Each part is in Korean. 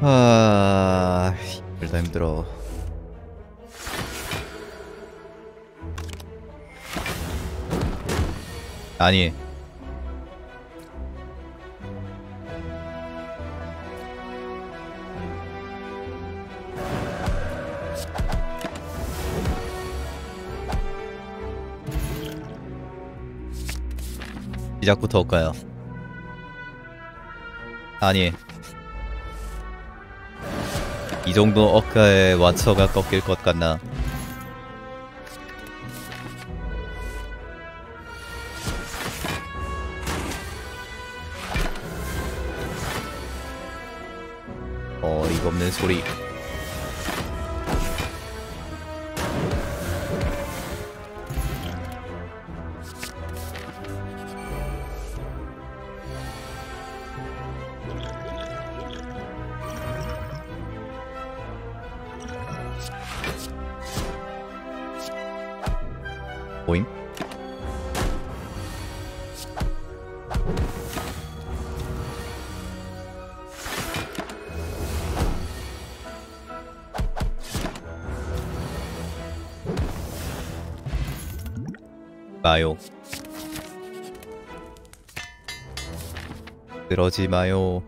아 힘들다 힘들어. 아니. 시작부터 올까요? 아니 이 정도 억가에 완처가 꺾일 것 같나 보임? 마요 그러지 마요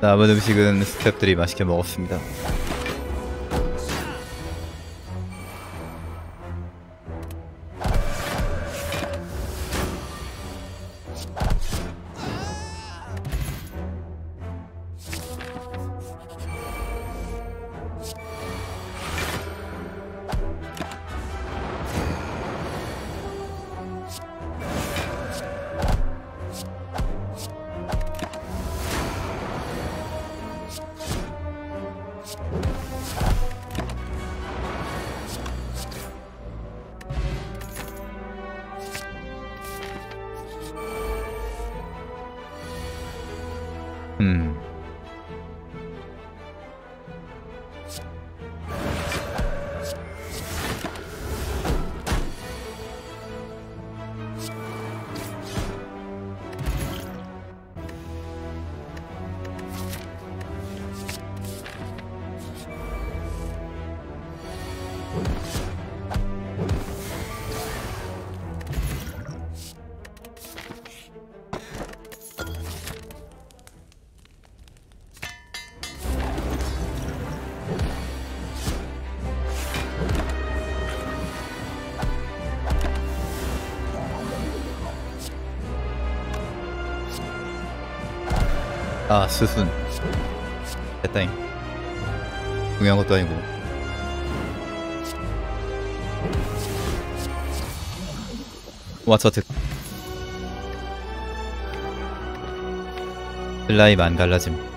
남은 음식은 스탭들이 맛있게 먹었습니다. 아 스순. 됐다잉. 중요한 것도 아니고. 왓처특 슬라임 안 갈라짐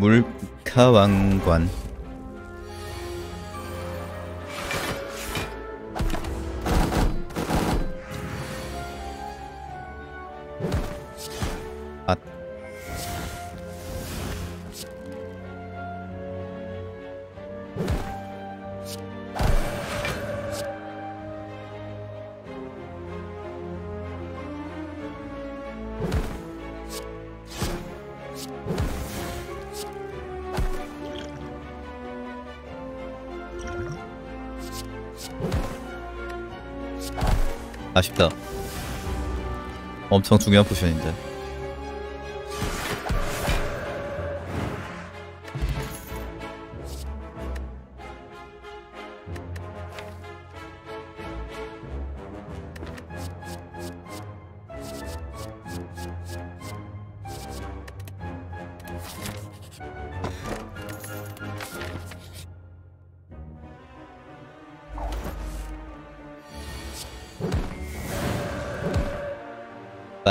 물카왕관 아쉽다. 엄청 중요한 포션인데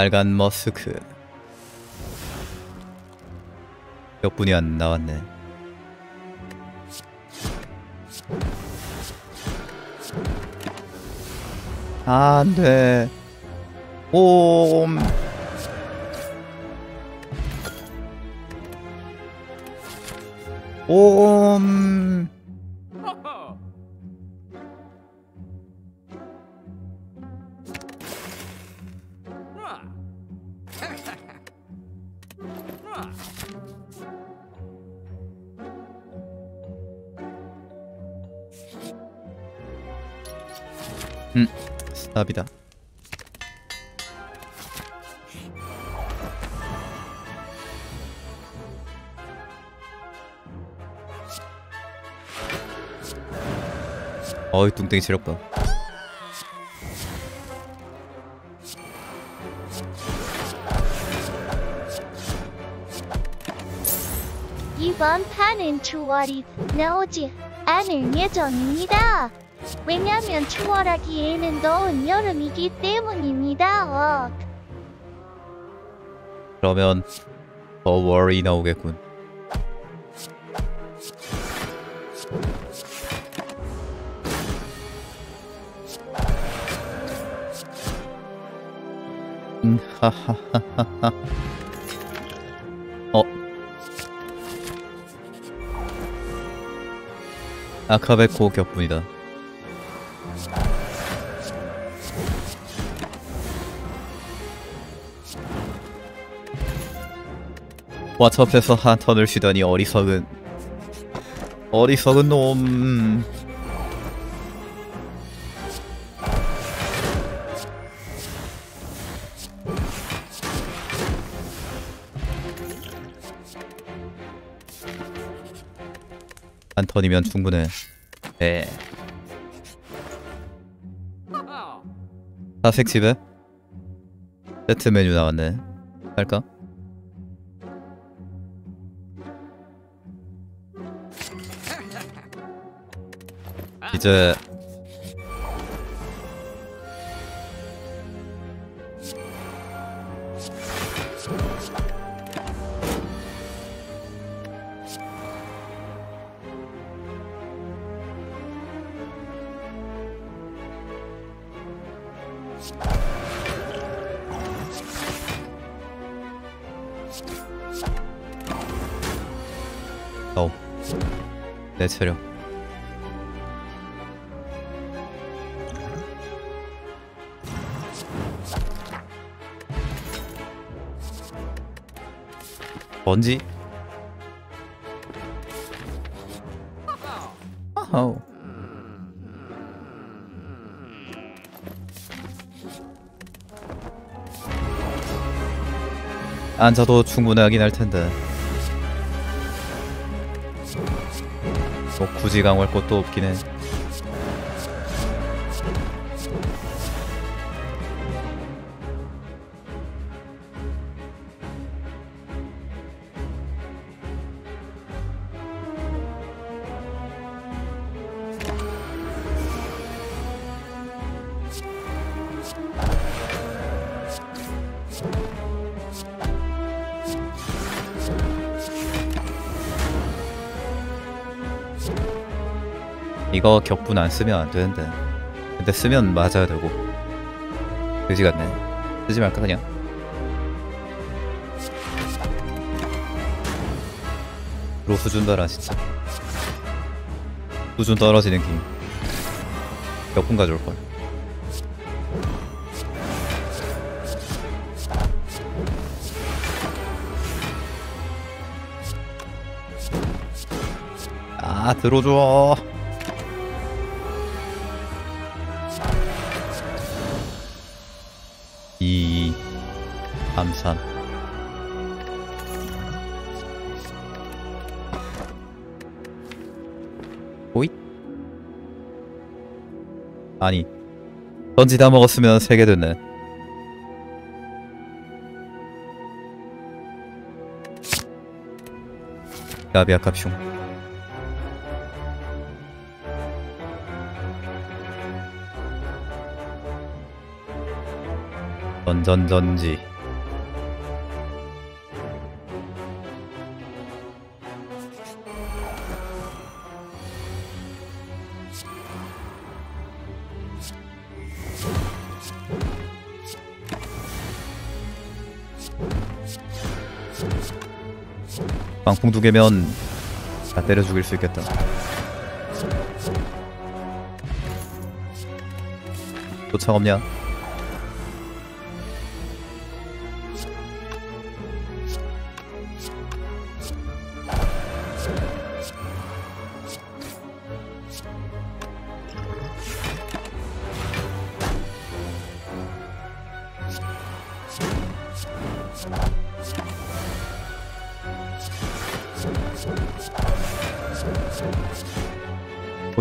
빨간 머스크 몇 분이 안 나왔네. 아, 안돼. 옴. 옴. 음, 스탑이다. 어이 뚱땡이 체력 봐. 이번 판은 추월이 나오지 않을 예정입니다. 왜냐면 추월하기에는 더운 여름이기 때문입니다. 어. 그러면 더 월이 나오겠군. 음, 하하하하하. 어. 아카베코 격분이다. 와첩에서 한 턴을 쉬더니 어리석은 어리석은 놈. 한 턴이면 충분해. 에 사색 집에? 세트 메뉴 나왔네. 할까? 이제 앉아도 충분하긴 할 텐데. 뭐 굳이 강화할 것도 없긴 해. 이거 격분 안 쓰면 안 되는데. 근데 쓰면 맞아야 되고. 그지 같네. 쓰지 말까 그냥. 로 수준 달아 진짜. 수준 떨어지는 김. 격분 가져올 걸. 아 들어줘. 아니, 던지 다 먹었으면 세 개 됐네. 가비아 깝슝. 전전전지 방풍 두 개면 다 때려 죽일 수 있겠다 도착 없냐?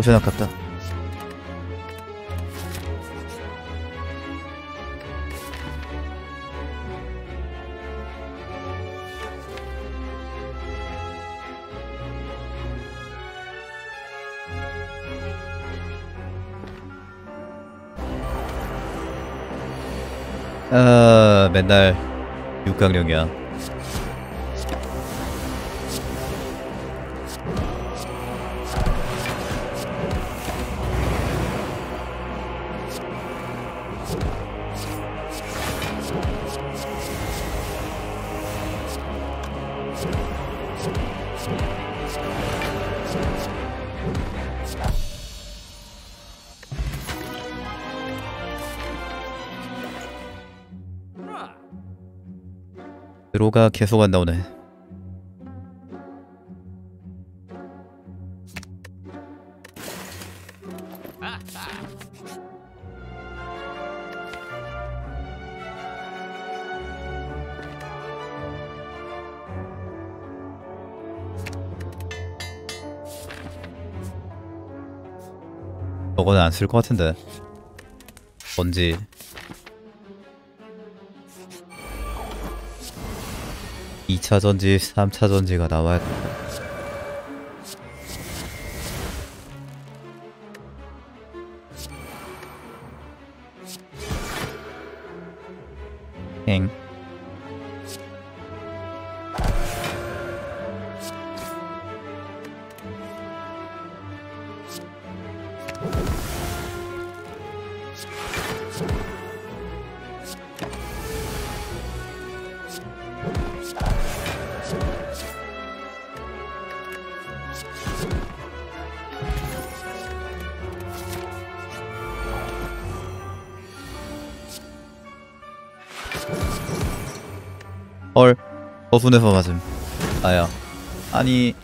포션 아깝다. 아 맨날 육강령이야 계속 안 나오네. 저거는 안 쓸 것 같은데. 뭔지 이차 전지, 3차 전지가 나와야 버순에서 맞음. 아야. 아니,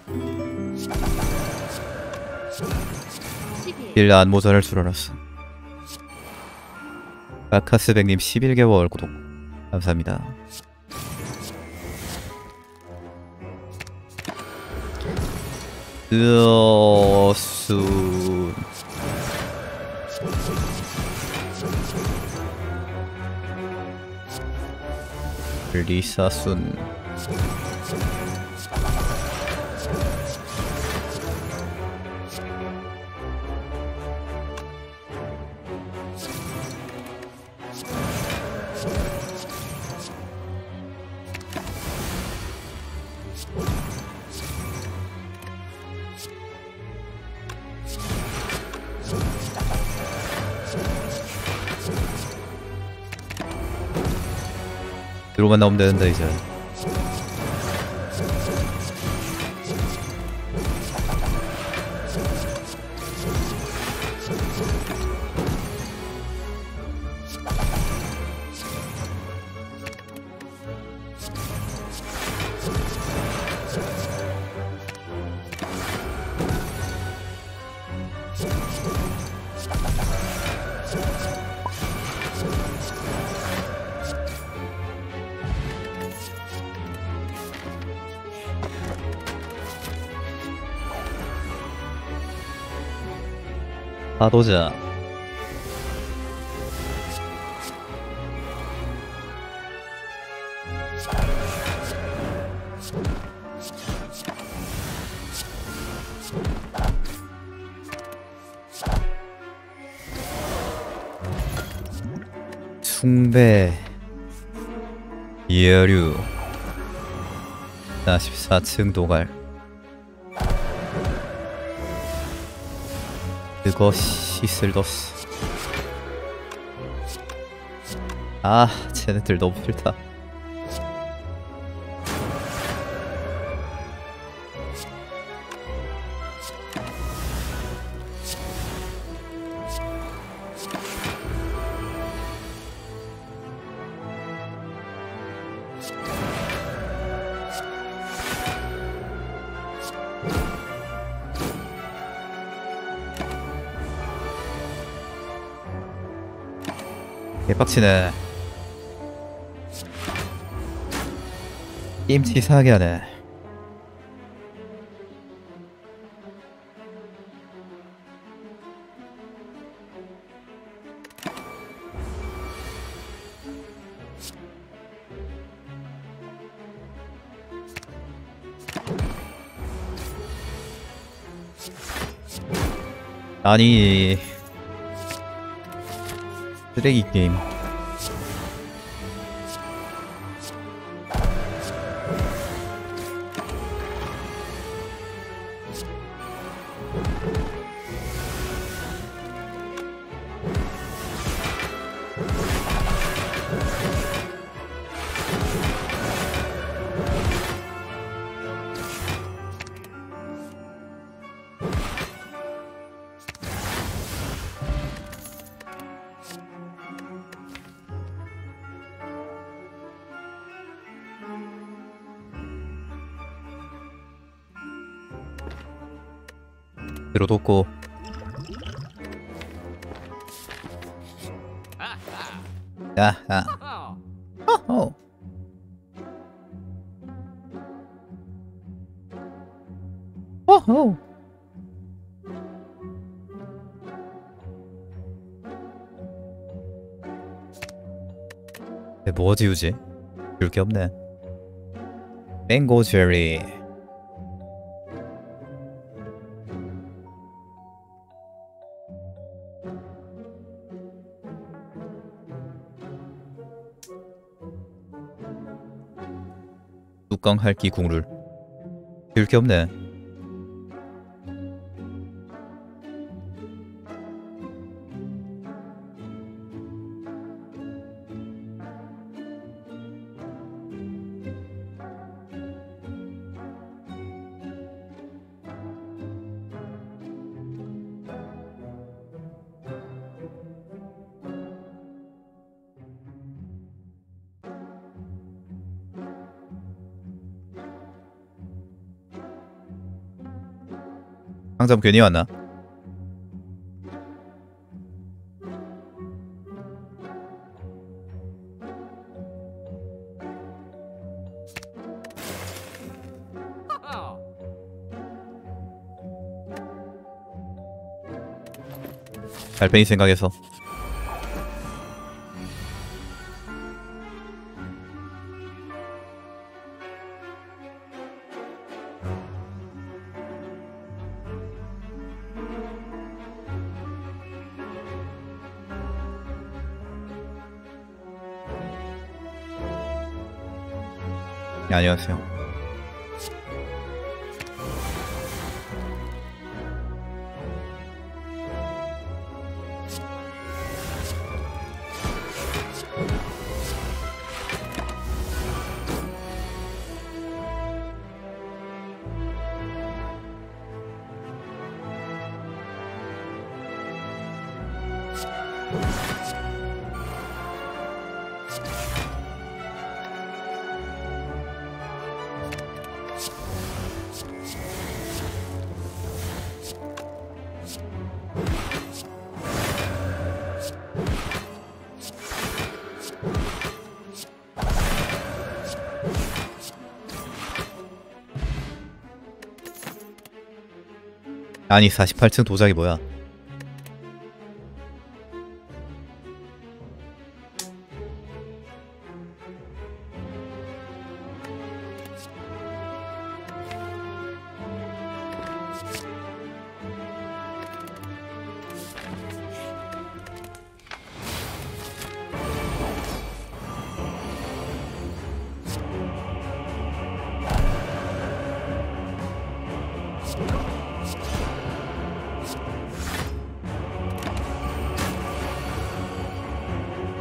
11일안 모자랄 줄 알았어. 아카스백님 11개월 구독. 감사합니다. 으어순. 리사순. 드로만 나오면 되는데 이제 파도자. 숭배 예류. 자 14층 도갈 그것이 쓸더스. 아 쟤네들 너무 싫다 개빡치네 게임 치사하게 하네. 아니 쓰레기 게임 들어뒀고 야, 야. 호호. 호호. 네, 뭐 지우지? 줄 게 없네. 맹고 제리. 뚜껑 할기 국룰. 줄게 없네. 상점 괜히 왔나? 달팽이 생각해서 안녕하세요. 아니 48층 도자기 뭐야?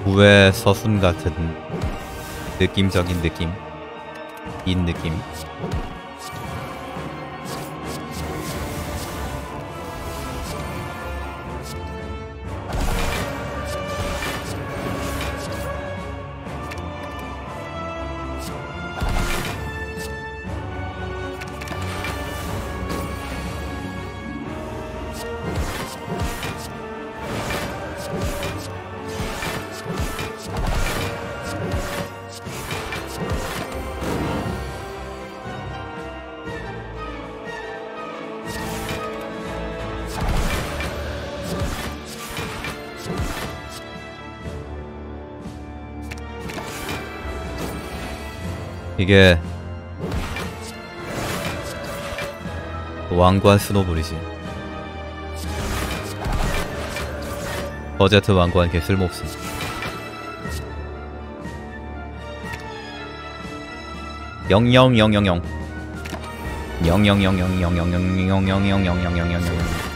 구의 서순 같은 느낌적인 느낌? 인 느낌 이게 왕관 스노블이지. 버제트 왕관 개 쓸모없음. 영영영영영 영영영영영영영영영영영영영영영영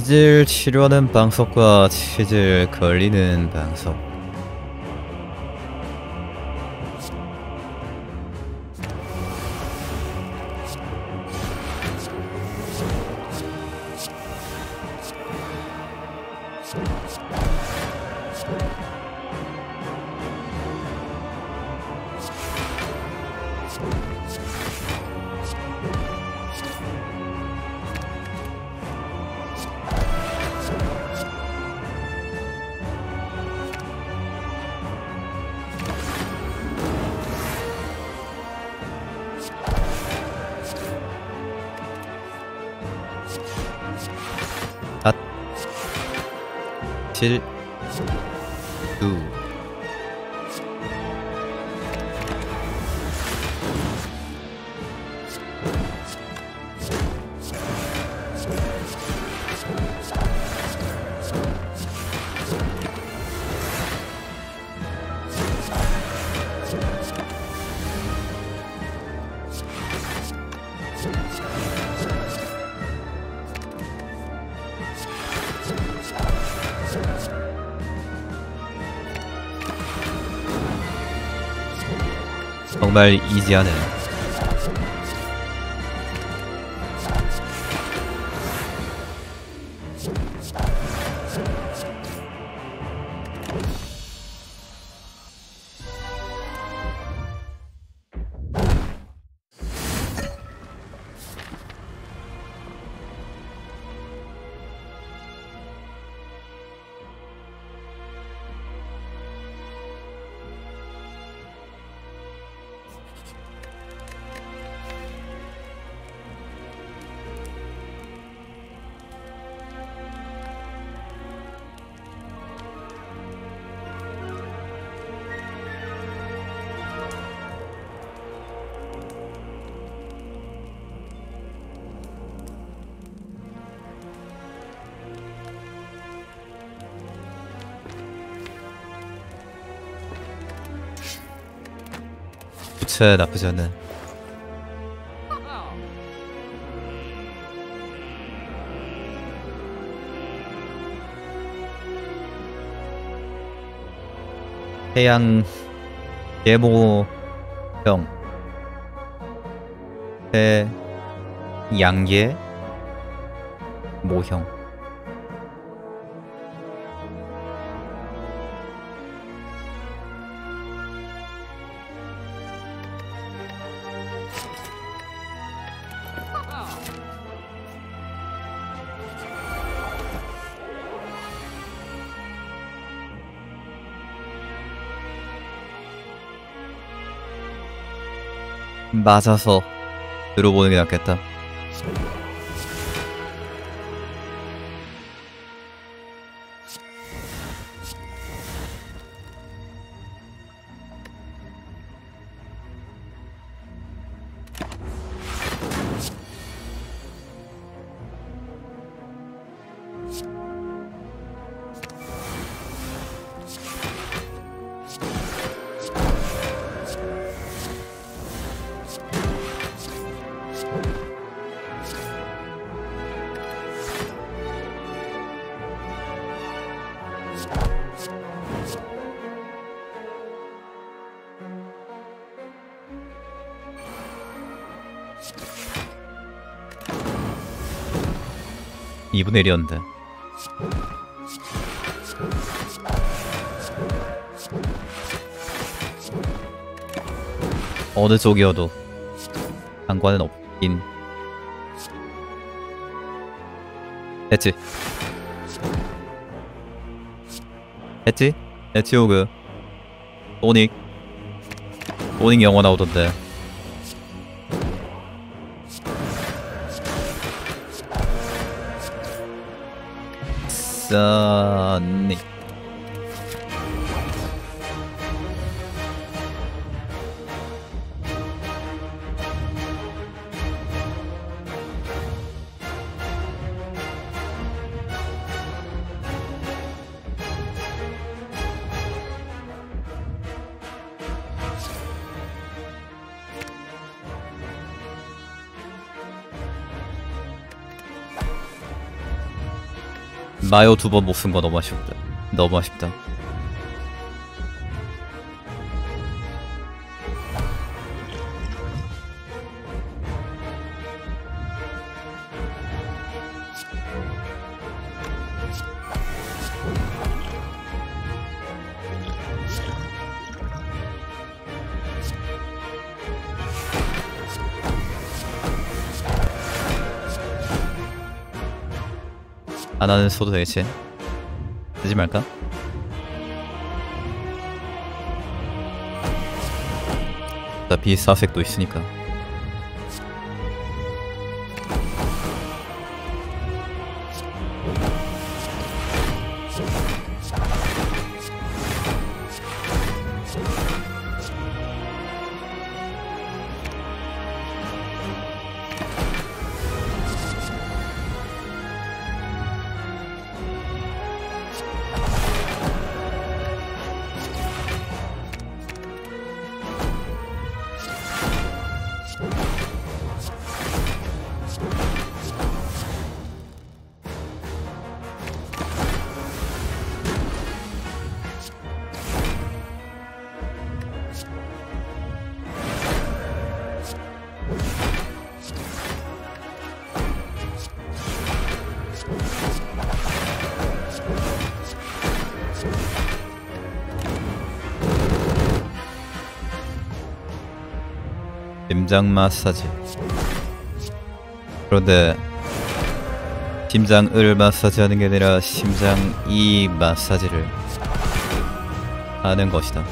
치질 치료하는 방석과 치질 걸리는 방석 닷, 딜, 두. 개발 이지아는 네. 부채 나쁘지 않네. 해양 예모형 해 양예 모형 맞아서 들어보는 게 낫겠다. 2분의 1이었는데. 어느 쪽이어도 상관은 없긴 했지? 했지? 호그? 소닉. 소닉 영어 나오던데 써니 마요 두번못쓴거 너무 아쉽다. 너무 아쉽다 안 하는 소도 되겠지 쓰지 말까? 어차피 사색도 있으니까 심장 마사지. 그런데 심장을 마사지하는 게 아니라 심장 이 마사지를 하는 것이다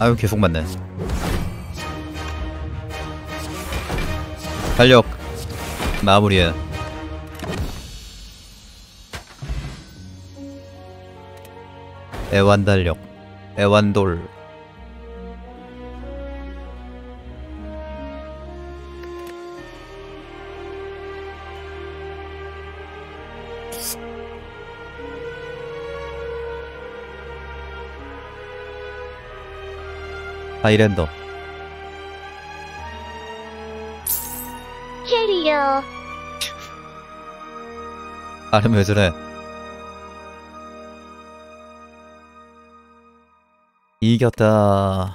아유 계속 맞네. 달력 마무리해. 애완달력 애완돌 하이랜더 캐리어. 발음 왜 저래? 이겼다